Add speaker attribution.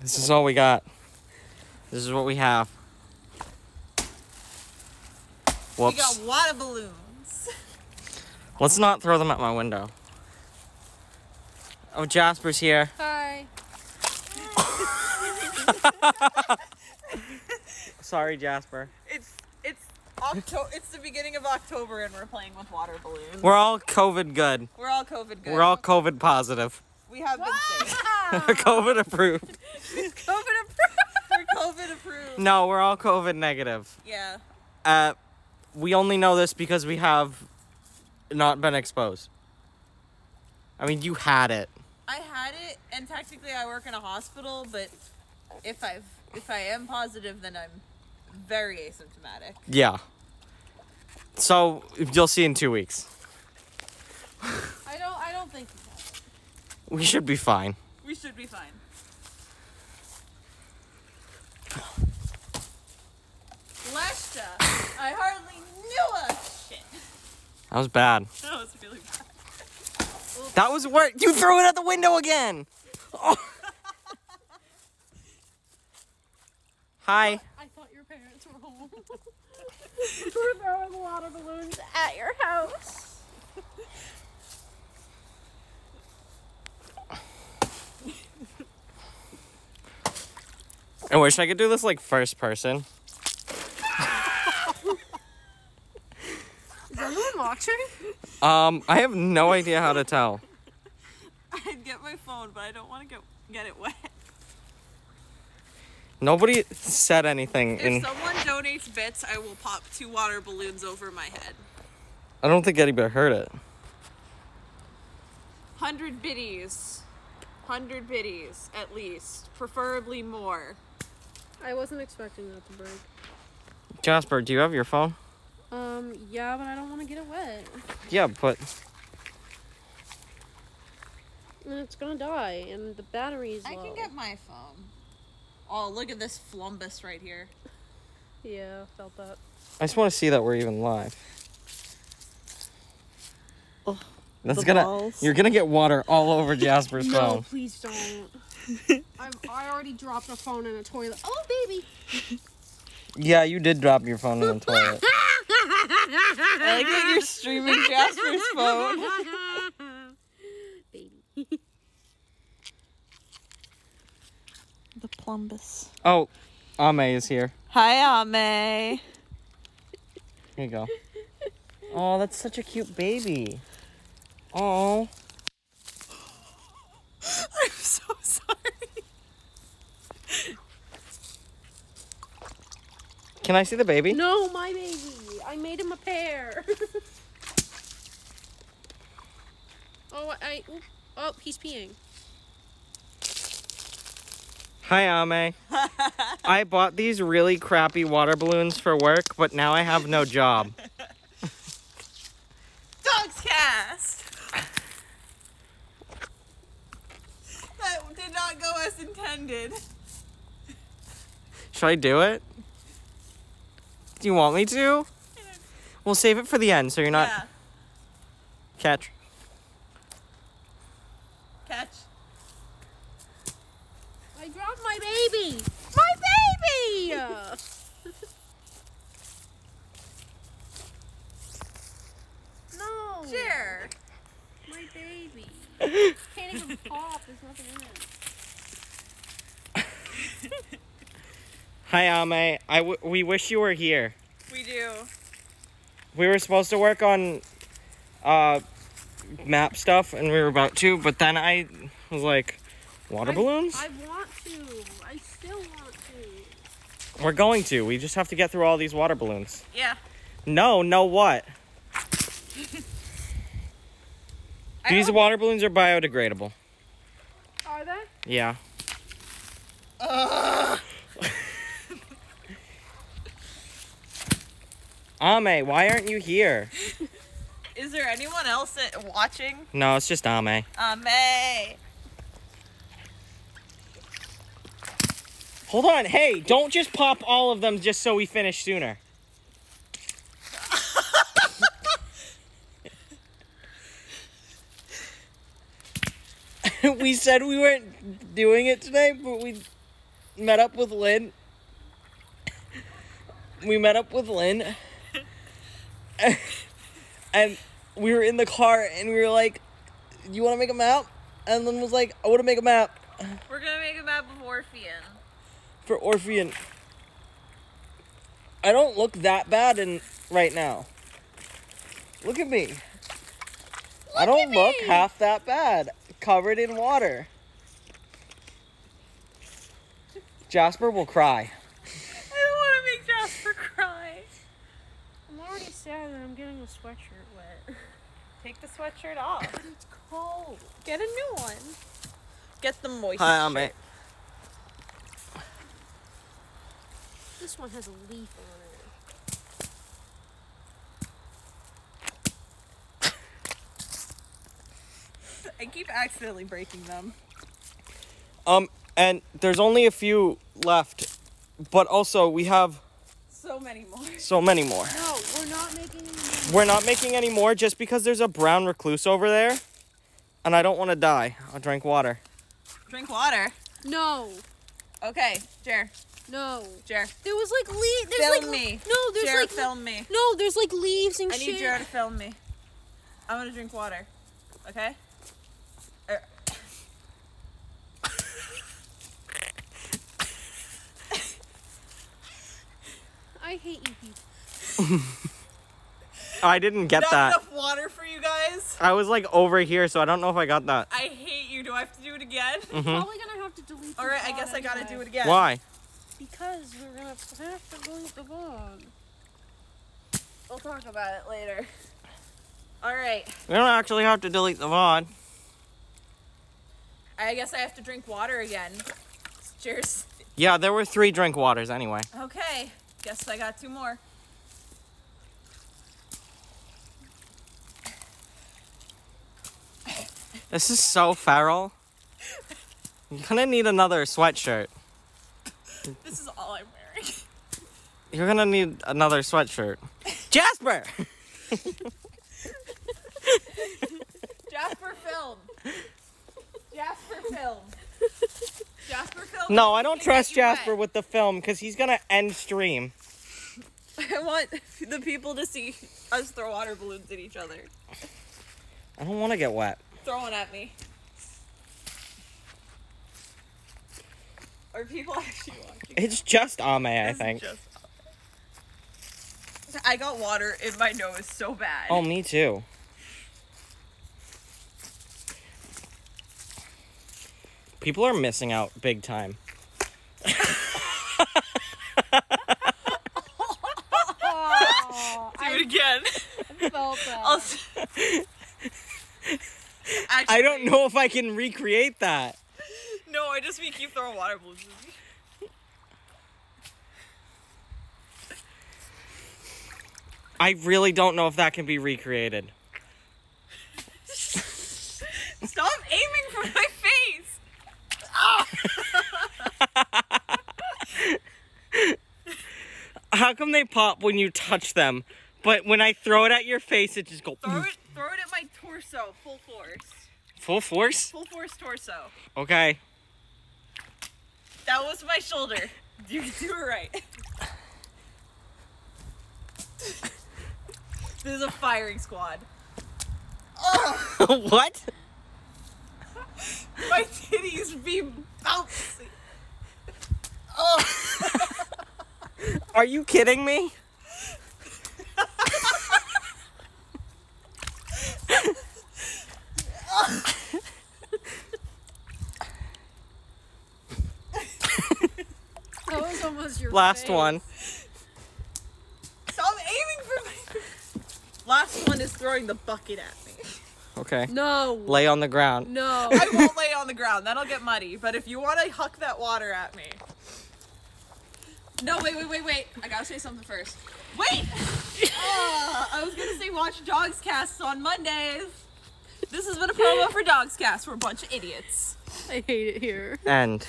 Speaker 1: This is all we got. This is what we have.
Speaker 2: We
Speaker 1: Whoops.
Speaker 2: got water balloons.
Speaker 1: Let's not throw them at my window. Oh, Jasper's here.
Speaker 3: Hi.
Speaker 1: Sorry, Jasper.
Speaker 2: It's it's October. it's the beginning of October, and we're playing with water balloons.
Speaker 1: We're all COVID good.
Speaker 2: We're all COVID good.
Speaker 1: We're all COVID positive.
Speaker 2: We have been safe.
Speaker 1: COVID approved.
Speaker 2: COVID approved. We're COVID approved.
Speaker 1: No, we're all COVID negative.
Speaker 2: Yeah.
Speaker 1: Uh, we only know this because we have not been exposed. I mean, you had it.
Speaker 2: I had it, and technically I work in a hospital, but if I if I am positive, then I'm very asymptomatic.
Speaker 1: Yeah. So you'll see in two weeks.
Speaker 3: I don't. I don't think you have. it.
Speaker 1: We should be fine.
Speaker 2: We should be fine. I hardly knew a shit.
Speaker 1: That was bad.
Speaker 2: That was really bad.
Speaker 1: That was work. you threw it at the window again. Oh. Hi.
Speaker 3: I thought your parents were home. We're throwing water balloons at your house.
Speaker 1: I wish I could do this like first person.
Speaker 3: Is anyone watching?
Speaker 1: Um, I have no idea how to tell.
Speaker 2: I'd get my phone, but I don't want to get get it wet.
Speaker 1: Nobody said anything,
Speaker 2: If
Speaker 1: and
Speaker 2: someone donates bits, I will pop two water balloons over my head.
Speaker 1: I don't think anybody heard it.
Speaker 2: Hundred biddies. Hundred biddies, at least. Preferably more.
Speaker 3: I wasn't expecting that to break.
Speaker 1: Jasper, do you have your phone?
Speaker 3: Um. Yeah, but I don't want to get it wet.
Speaker 1: Yeah, but
Speaker 3: And it's gonna die, and the battery is
Speaker 2: I
Speaker 3: low.
Speaker 2: can get my phone. Oh, look at this flumbus right here.
Speaker 3: Yeah, felt that.
Speaker 1: I just want to see that we're even live.
Speaker 2: Oh,
Speaker 1: That's gonna.
Speaker 2: balls.
Speaker 1: You're gonna get water all over Jasper's
Speaker 3: No,
Speaker 1: phone.
Speaker 3: please don't. I've, I already dropped a phone in a toilet. Oh, baby.
Speaker 1: Yeah, you did drop your phone in the toilet.
Speaker 2: I like that you're streaming Jasper's phone.
Speaker 3: baby.
Speaker 2: The plumbus.
Speaker 1: Oh, Ame is here.
Speaker 2: Hi, Ame.
Speaker 1: Here you go. Oh, that's such a cute baby. Oh.
Speaker 2: I'm so sorry.
Speaker 1: Can I see the baby?
Speaker 3: No, my baby. I made him a pair. oh, I. Oh, he's peeing.
Speaker 1: Hi, Ame. I bought these really crappy water balloons for work, but now I have no job.
Speaker 2: Dogs cast. That did not go as intended.
Speaker 1: Should I do it? Do you want me to? We'll save it for the end so you're not
Speaker 2: yeah.
Speaker 1: catch.
Speaker 2: Catch.
Speaker 3: I dropped my baby. My baby. no.
Speaker 2: Share.
Speaker 3: My baby. Can't even pop. There's nothing in it.
Speaker 1: Hi, Ame. I w- we wish you were here.
Speaker 2: We do.
Speaker 1: We were supposed to work on uh, map stuff, and we were about to, but then I was like, water
Speaker 3: I-
Speaker 1: balloons?
Speaker 3: I want to. I still want to.
Speaker 1: We're going to. We just have to get through all these water balloons.
Speaker 2: Yeah.
Speaker 1: No, no, what? These
Speaker 2: hope-
Speaker 1: water balloons are biodegradable.
Speaker 3: Are they?
Speaker 1: Yeah.
Speaker 2: Ugh.
Speaker 1: Ame, why aren't you here?
Speaker 2: Is there anyone else watching?
Speaker 1: No, it's just Ame.
Speaker 2: Ame.
Speaker 1: Hold on, hey, don't just pop all of them just so we finish sooner. we said we weren't doing it today, but we met up with Lyn. We met up with Lyn. and we were in the car and we were like, You want to make a map? And Lyn was like, I want to make a map
Speaker 2: We're gonna make a map of Orphean.
Speaker 1: for Orphean. I don't look that bad in right now. Look at me.
Speaker 3: Look
Speaker 1: I
Speaker 3: don't
Speaker 1: look
Speaker 3: me.
Speaker 1: half that bad. Covered in water. Jasper will cry.
Speaker 2: I don't want to make Jasper cry.
Speaker 3: I'm already sad that I'm getting a sweatshirt wet.
Speaker 2: Take the sweatshirt off.
Speaker 3: It's cold. Get a new one.
Speaker 2: Get the moist.
Speaker 1: Hi, I'm a-
Speaker 3: This one has a leaf on it.
Speaker 2: I keep accidentally breaking them.
Speaker 1: Um, and there's only a few left, but also we have
Speaker 2: So many more.
Speaker 1: so many more.
Speaker 3: No, we're not making any more.
Speaker 1: We're not making any more just because there's a brown recluse over there, and I don't want to die. I'll drink water.
Speaker 2: Drink water.
Speaker 3: No,
Speaker 2: Okay, Jer.
Speaker 3: no.
Speaker 2: Jer.
Speaker 3: There was like leaves. There's
Speaker 2: Film
Speaker 3: like
Speaker 2: me.
Speaker 3: no. There's
Speaker 2: Jer,
Speaker 3: like
Speaker 2: film me.
Speaker 3: no. There's like leaves and
Speaker 2: I
Speaker 3: shit.
Speaker 2: need Jer to film me. I'm gonna drink water. Okay? Er,
Speaker 3: I hate you people.
Speaker 1: I didn't get
Speaker 2: Not
Speaker 1: that.
Speaker 2: enough water for you guys.
Speaker 1: I was like over here, so I don't know if I got that.
Speaker 2: I hate you. Do I have to do it again?
Speaker 1: Mhm.
Speaker 3: Probably gonna have to delete.
Speaker 2: All right, I guess I gotta
Speaker 3: anyway.
Speaker 2: do it again.
Speaker 1: Why?
Speaker 3: Because we're gonna have to delete the VOD.
Speaker 2: We'll talk about it later. All right.
Speaker 1: We don't actually have to delete the VOD.
Speaker 2: I guess I have to drink water again. Cheers.
Speaker 1: Yeah, there were three drink waters anyway.
Speaker 2: Okay. Guess I got two more.
Speaker 1: This is so feral. You're gonna need another sweatshirt.
Speaker 2: This is all I'm wearing.
Speaker 1: You're gonna need another sweatshirt. Jasper!
Speaker 2: Jasper film. Jasper film. Jasper film.
Speaker 1: No, I don't trust Jasper
Speaker 2: wet.
Speaker 1: with the film because he's gonna end stream.
Speaker 2: I want the people to see us throw water balloons at each other.
Speaker 1: I don't want to get wet.
Speaker 2: Throw one at me. Are people actually watching?
Speaker 1: It's just Ame, I
Speaker 2: This
Speaker 1: think.
Speaker 2: just- I got water in my nose so bad.
Speaker 1: Oh, me too. People are missing out big time.
Speaker 3: Oh,
Speaker 2: Do it again.
Speaker 3: I felt that.
Speaker 2: I'll s- Actually,
Speaker 1: I don't know if I can recreate that.
Speaker 2: No, I just mean keep throwing water balloons. at me.
Speaker 1: I really don't know if that can be recreated.
Speaker 2: Stop aiming for my face.
Speaker 1: How come they pop when you touch them, but when I throw it at your face, it just go
Speaker 2: Throw it, throw it at my torso, full force,
Speaker 1: full force?
Speaker 2: full force torso.
Speaker 1: Okay.
Speaker 2: That was my shoulder. You do it right. this is a firing squad.
Speaker 1: what?
Speaker 2: My titties be bouncing.
Speaker 1: Are you kidding me?
Speaker 3: that was almost your
Speaker 1: Last
Speaker 3: face.
Speaker 1: one.
Speaker 2: Stop aiming for my. Last one is throwing the bucket at me.
Speaker 1: Okay.
Speaker 3: No.
Speaker 1: Lay on the ground.
Speaker 3: No.
Speaker 2: I won't lay on the ground. That'll get muddy. But if you want to huck that water at me. No, wait, wait, wait, wait. I gotta say something first. Wait! Ah, I was gonna say watch Dogs Casts on Mondays. This has been a promo for Dogs Cast. We're a bunch of idiots.
Speaker 3: I hate it here.
Speaker 1: And